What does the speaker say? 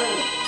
Aaron.